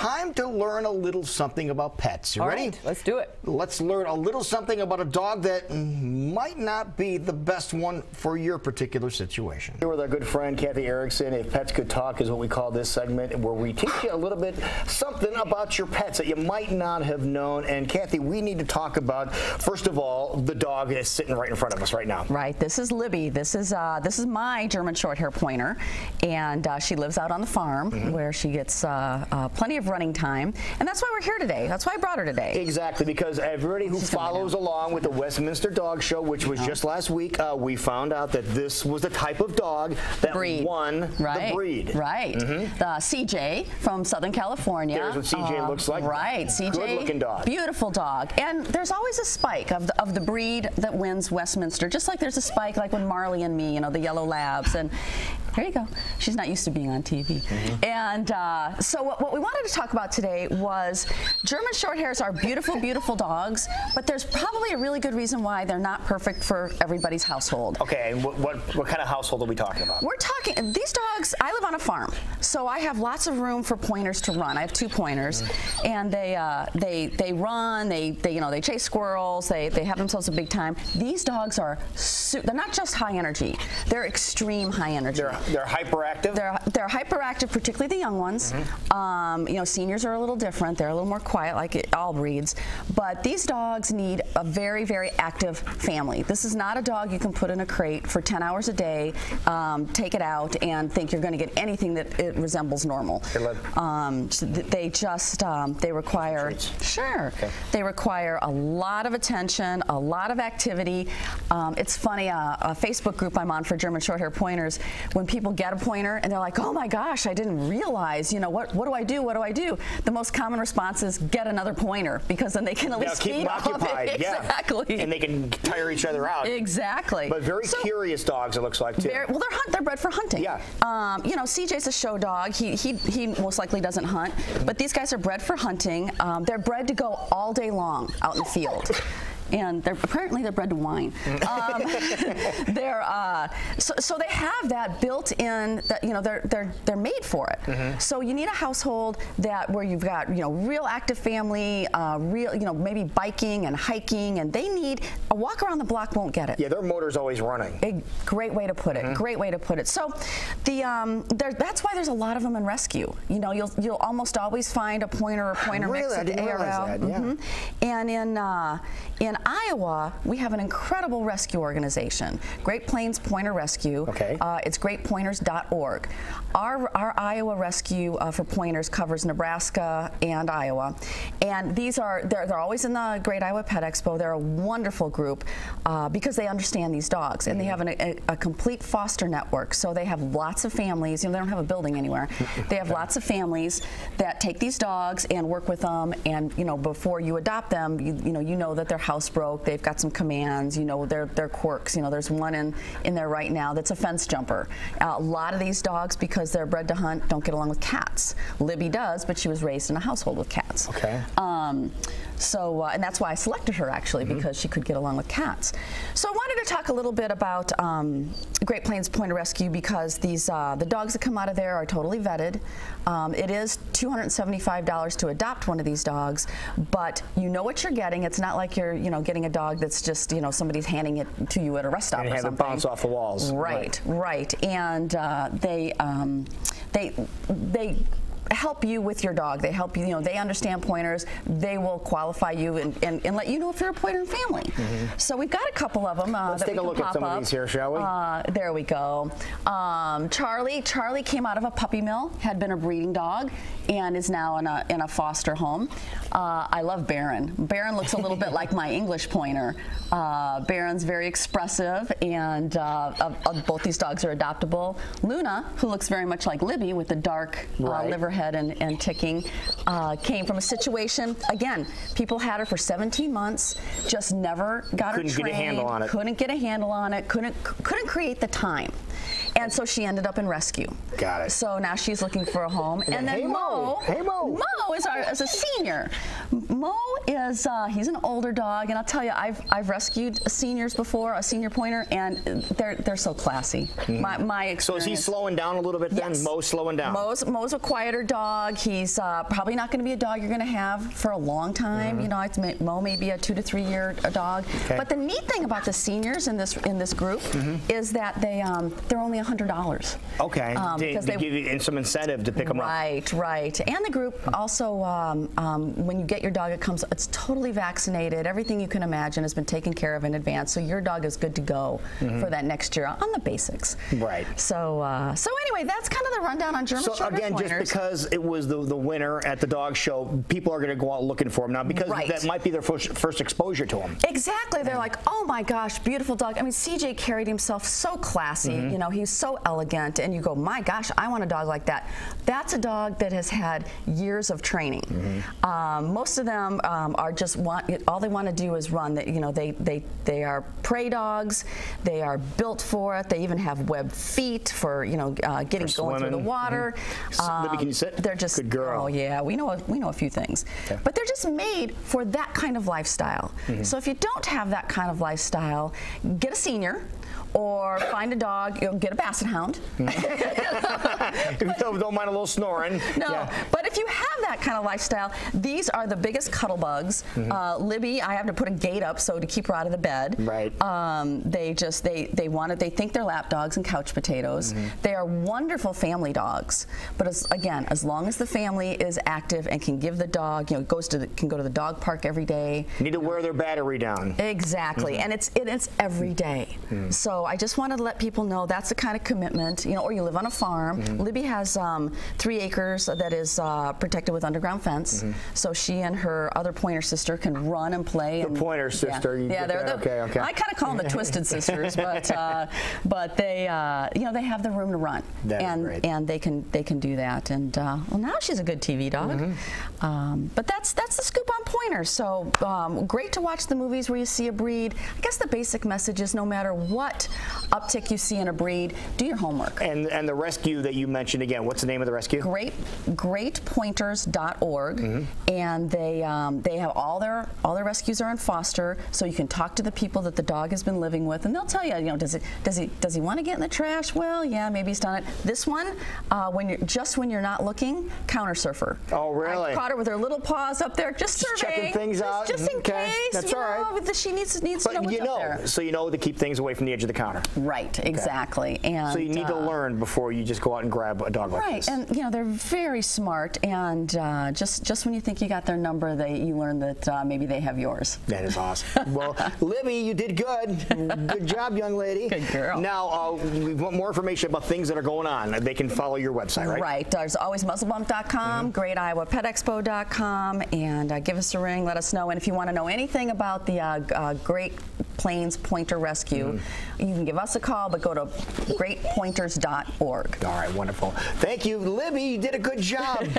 time to learn a little something about pets. You All ready? right, let's do it. Let's learn a little something about a dog that might not be the best one for your particular situation. Here with our good friend Cathy Erickson. If Pets Could Talk is what we call this segment, where we teach you a little bit something about your pets that you might not have known. And Cathy, we need to talk about first of all the dog that's sitting right in front of us right now. Right. This is Libby. This is uh, this is my German Shorthair Pointer, and uh, she lives out on the farm Mm-hmm. where she gets uh, uh, plenty of running time, and that's why we're here today. That's why I brought her today. Exactly, because everybody who follows along with the Westminster Dog Show, which was uh-huh. just last week, uh, we found out that this was the type of dog that breed. won right. the breed. Right. Mm-hmm. The CJ from Southern California. There's what CJ uh, looks like. Right. CJ. Good-looking dog. Beautiful dog. And there's always a spike of the, of the breed that wins Westminster, just like there's a spike like when Marley and me, you know, the yellow labs. And there you go. She's not used to being on TV. Mm-hmm. And uh, so what, what we wanted to talk about today was German Shorthairs are beautiful, beautiful dogs, but there's probably a really good reason why they're not perfect for everybody's household. Okay, and what, what, what kind of household are we talking about? We're talking, these dogs, I live on a farm, so I have lots of room for pointers to run. I have two pointers, and they uh, they they run, they, they you know, they chase squirrels, they, they have themselves a big time. These dogs are, su- they're not just high energy, they're extreme high energy. They're, they're hyperactive? They're, they're hyperactive, particularly the young ones. Um, you know, seniors are a little different. They're a little more quiet, like it, all breeds. But these dogs need a very, very active family. This is not a dog you can put in a crate for 10 hours a day, um, take it out, and think you're going to get anything that it resembles normal. Um, so th- they just um, they require sure they require a lot of attention, a lot of activity. Um, it's funny uh, a Facebook group I'm on for German Shorthair Pointers. When people get a pointer and they're like, "Oh my gosh, I didn't realize. You know what? What do I do? What do I do?" The most common response is get another pointer because then they can at least keep off occupied. Yeah. Exactly. And they can tire each other out. exactly. But very So- curious dogs, it looks like, too. well, they're hunt. They're bred for hunting. Yeah. Um, you know, CJ's a show dog. He he he most likely doesn't hunt, but these guys are bred for hunting. Um, they're bred to go all day long out in the field. And they're apparently they're bred to wine. Um, they're uh, so, so they have that built in that you know they're they're they're made for it. So you need a household that where you've got you know real active family, uh, real you know maybe biking and hiking, and they need a walk around the block won't get it. Yeah, their motor's always running. A great way to put it. Great way to put it. So, the um, there, that's why there's a lot of them in rescue. You know, you'll you'll almost always find a pointer or pointer mix Really? I at the ARL. that, yeah. Mhm. And in uh, in Iowa, we have an incredible rescue organization, Great Plains Pointer Rescue. Okay. Uh, it's greatpointers.org. Our our Iowa rescue uh, for pointers covers Nebraska and Iowa, and these are they're they're always in the Great Iowa Pet Expo. They're a wonderful group uh, because they understand these dogs and they have an, a, a complete foster network. So they have lots of families. You know, they don't have a building anywhere. They have lots of families that take these dogs and work with them. And you know, before you adopt them, you, you know, you know that their house broke. They've got some commands. You know, their their quirks. You know, there's one in in there right now that's a fence jumper. Uh, a lot of these dogs, because they're bred to hunt, don't get along with cats. Libby does, but she was raised in a household with cats. Okay. Um, so, uh, and that's why I selected her actually because she could get along with cats. So I wanted to talk a little bit about um, Great Plains Pointer Rescue because these uh, the dogs that come out of there are totally vetted. Um, it is $275 to adopt one of these dogs, but you know what you're getting. It's not like you're you know getting a dog that's just you know somebody's handing it to you at a rest stop And or have it bounce off the walls. Right, right, and uh, they um, they they help you with your dog. They help you. You know, they understand pointers. They will qualify you and, and, and let you know if you're a pointer family. So we've got a couple of them. Uh. Let's take a look at some of these here, shall we? Uh, there we go. Um, Charlie. Charlie came out of a puppy mill. Had been a breeding dog and is now in a in a foster home. Uh, I love Baron. Baron looks a little bit like my English pointer. Uh, Baron's very expressive, and uh, uh, uh, both these dogs are adoptable. Luna, who looks very much like Libby with the dark uh, Right. liver head and, and ticking, uh, came from a situation. Again, people had her for 17 months, just never got Couldn't her get a handle on it. Couldn't get a handle on it. Couldn't couldn't create the time. And so she ended up in rescue. Got it. So now she's looking for a home. And, then, then hey, Mo. Hey, Mo. Mo is our is a senior. Mo is uh, he's an older dog, and I'll tell you, I've I've rescued seniors before, a senior pointer, and they're they're so classy. My my Mm-hmm. So is experience. he slowing down a little bit then? Yes. Mo's slowing down. Mo's, Mo's a quieter dog. He's uh, probably not going to be a dog you're going to have for a long time. You know, it's, Mo may be a two to three year dog. Okay. But the neat thing about the seniors in this in this group is that they um, they're only dollars. okay. Um, to, because to they- give you some incentive to pick them up. Right, right. And the group also, um, um, when you get your dog, it comes, it's totally vaccinated. Everything you can imagine has been taken care of in advance, so your dog is good to go for that next year on the basics. Right. So, uh, so anyway, that's kind of the rundown on German So Shepherd again, just because it was the, the winner at the dog show, people are going to go out looking for him now because Right. that might be their first, first exposure to him. Exactly. They're like, oh my gosh, beautiful dog. I mean, CJ carried himself so classy. Mm-hmm. You know, he's so elegant. And you go, my gosh, I want a dog like that. That's a dog that has had years of training. Mm-hmm. Um, most of them um, are just want all they want to do is run. That you know, they they they are prey dogs. They are built for it. They even have webbed feet for you know uh, getting For going through the water. S- Libby, can you sit? They're just Good girl. Oh yeah, we know a, we know a few things, but they're just made for that kind of lifestyle. Mm-hmm. So if you don't have that kind of lifestyle, get a senior. Or find a dog, you know, get a basset hound. Mm-hmm. don't, don't mind a little snoring. No, Yeah. but if you have that kind of lifestyle, these are the biggest cuddle bugs. Mm-hmm. Uh, Libby, I have to put a gate up so to keep her out of the bed. Right. Um, they just they they want it. They think they're lap dogs and couch potatoes. Mm-hmm. They are wonderful family dogs. But as, again, as long as the family is active and can give the dog, you know, goes to the, can go to the dog park every day. Need to wear their battery down. Exactly, mm-hmm. and it's it, it's every day. So I just wanted to let people know that's the kind of commitment, you know. Or you live on a farm. Libby has um, three acres that is uh, protected with underground fence, so she and her other pointer sister can run and play. The and, pointer yeah. sister, you Yeah, they're the. Okay, okay. I kind of call them the twisted sisters, but uh, but they uh, you know they have the room to run, and great. and they can they can do that. And uh, well, now she's a good TV dog. Mm-hmm. Um, but that's that's the scoop on pointers. So um, great to watch the movies where you see a breed. I guess the basic message is no matter what uptick you see in a breed, do your homework. And and the rescue that you mentioned again, what's the name of the rescue? Great, greatpointers.org, Mm-hmm. and they um, they have all their all their rescues are in foster, so you can talk to the people that the dog has been living with, and they'll tell you, you know, does it does he does he want to get in the trash? Well, yeah, maybe he's done it. This one, uh, when you're just when you're not looking, counter surfer. Oh, really? I caught her with her little paws up there, just, Just checking things just, out. just in Okay, case. that's you all right. know, she needs needs to know what's you up there. so you know to keep things away from the edge of the counter. Right, exactly, and So you need to uh, learn before you just go out and grab a dog like Right, this. and you know they're very smart, and uh, just just when you think you got their number, they you learn that uh, maybe they have yours. That is awesome. well, Libby, you did good. Good job, young lady. Good girl. Now, uh, we want more information about things that are going on. They can follow your website, right? Right. There's always muzzlebump.com, greatiowapetexpo.com, and uh, give us a ring. Let us know. And if you want to know anything about the uh, uh, Great Plains Pointer Rescue, mm-hmm. you can give us a call, but go to greatpointers.org. All right, wonderful. Thank you, Libby. You did a good job.